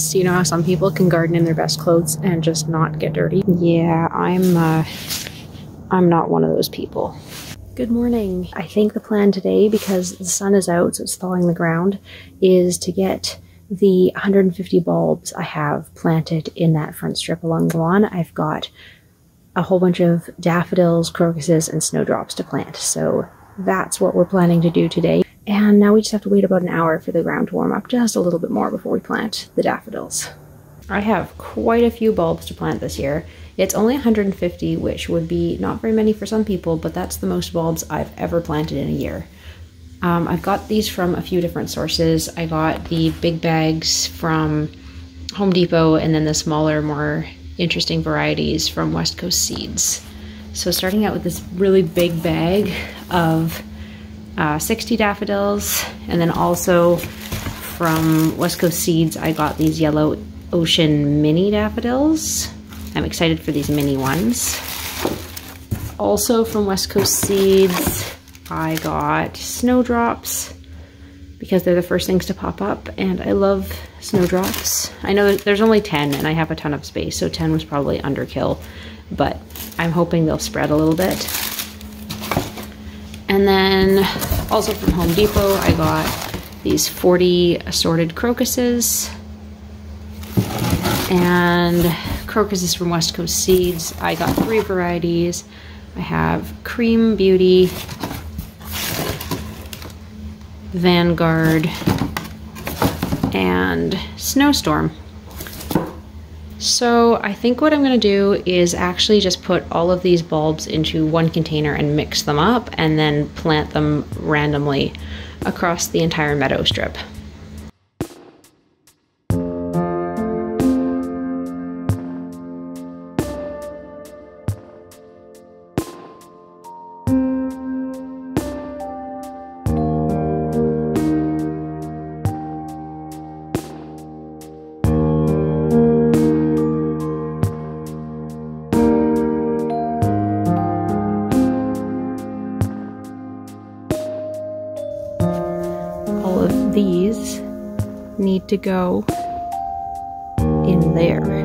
mess. You know how some people can garden in their best clothes and just not get dirty? Yeah, I'm uh, I'm not one of those people. Good morning. I think the plan today, because the sun is out, so it's thawing the ground, is to get the 150 bulbs I have planted in that front strip along the lawn. I've got a whole bunch of daffodils, crocuses, and snowdrops to plant. So that's what we're planning to do today. And now we just have to wait about an hour for the ground to warm up just a little bit more before we plant the daffodils. I have quite a few bulbs to plant this year. It's only 150, which would be not very many for some people, but that's the most bulbs I've ever planted in a year. Um, I've got these from a few different sources. I got the big bags from Home Depot and then the smaller, more interesting varieties from West Coast Seeds. So starting out with this really big bag of uh, 60 daffodils and then also from West Coast Seeds I got these yellow ocean mini daffodils. I'm excited for these mini ones. Also from West Coast Seeds I got snowdrops because they're the first things to pop up and I love snowdrops. I know there's only 10 and I have a ton of space so 10 was probably underkill but I'm hoping they'll spread a little bit. And then also from Home Depot I got these 40 assorted crocuses and crocuses from West Coast Seeds. I got three varieties. I have Cream Beauty, Vanguard, and Snowstorm. So I think what I'm going to do is actually just put all of these bulbs into one container and mix them up and then plant them randomly across the entire meadow strip. To go in there.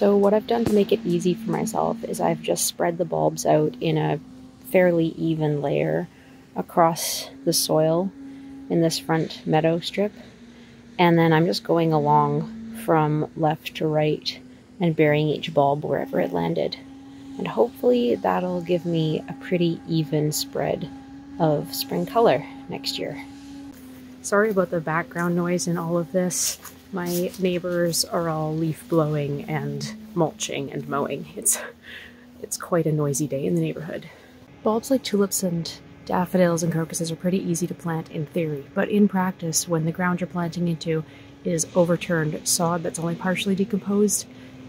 So what I've done to make it easy for myself is I've just spread the bulbs out in a fairly even layer across the soil in this front meadow strip. And then I'm just going along from left to right and burying each bulb wherever it landed. And hopefully that'll give me a pretty even spread of spring color next year. Sorry about the background noise in all of this my neighbors are all leaf blowing and mulching and mowing. It's it's quite a noisy day in the neighborhood. Bulbs like tulips and daffodils and crocuses are pretty easy to plant in theory, but in practice, when the ground you're planting into is overturned sod that's only partially decomposed,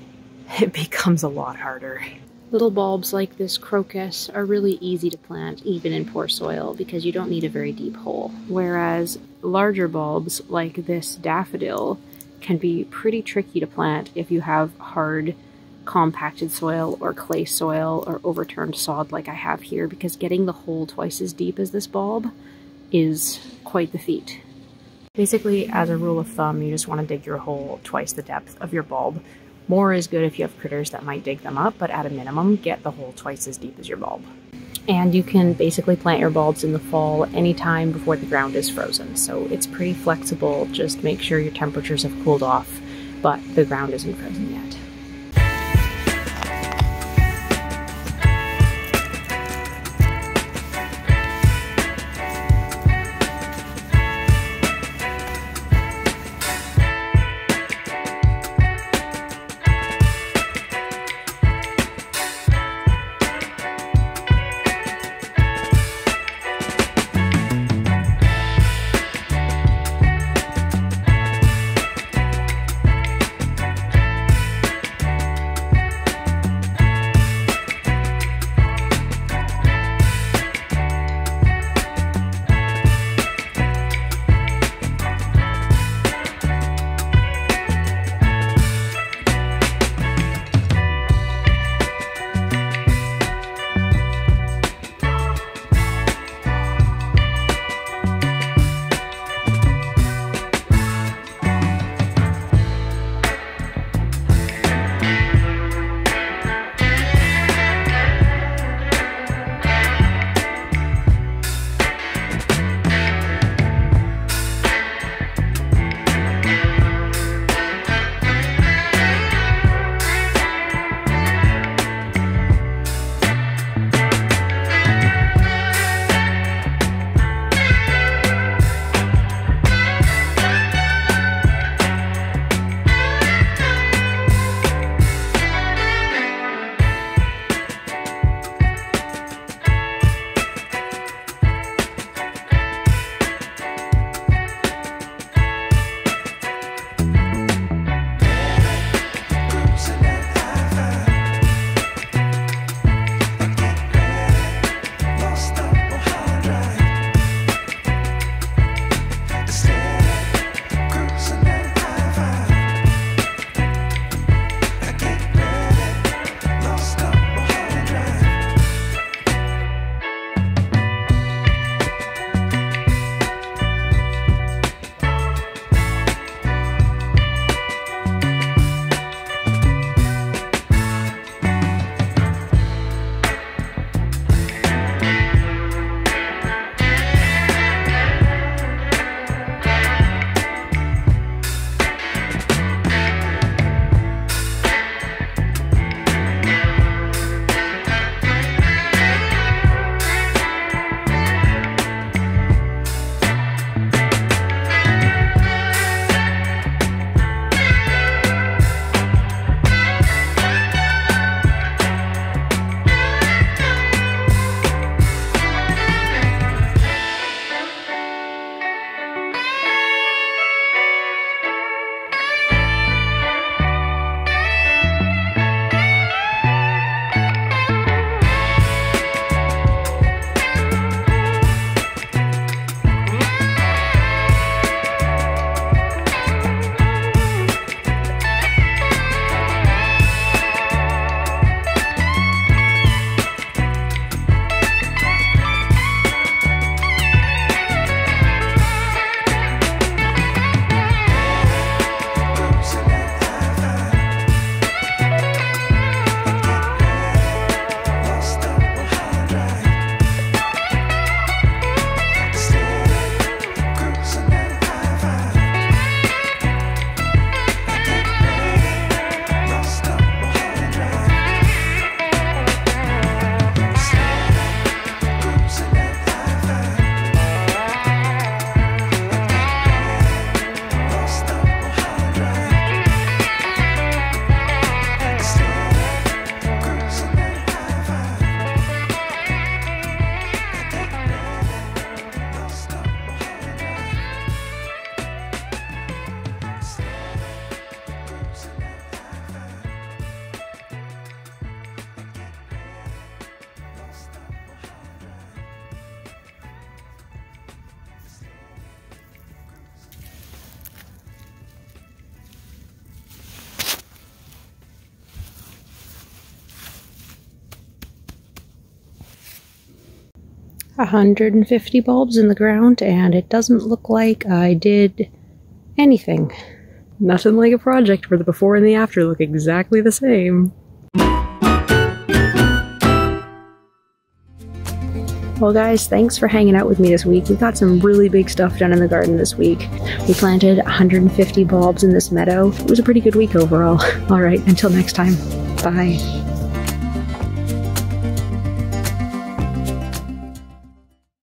it becomes a lot harder. Little bulbs like this crocus are really easy to plant even in poor soil because you don't need a very deep hole. Whereas larger bulbs like this daffodil can be pretty tricky to plant if you have hard compacted soil or clay soil or overturned sod like I have here because getting the hole twice as deep as this bulb is quite the feat. Basically, as a rule of thumb, you just want to dig your hole twice the depth of your bulb. More is good if you have critters that might dig them up, but at a minimum, get the hole twice as deep as your bulb. And you can basically plant your bulbs in the fall anytime before the ground is frozen. So it's pretty flexible. Just make sure your temperatures have cooled off, but the ground isn't frozen yet. 150 bulbs in the ground, and it doesn't look like I did anything. Nothing like a project where the before and the after look exactly the same. Well guys, thanks for hanging out with me this week. We got some really big stuff done in the garden this week. We planted 150 bulbs in this meadow. It was a pretty good week overall. Alright, until next time. Bye.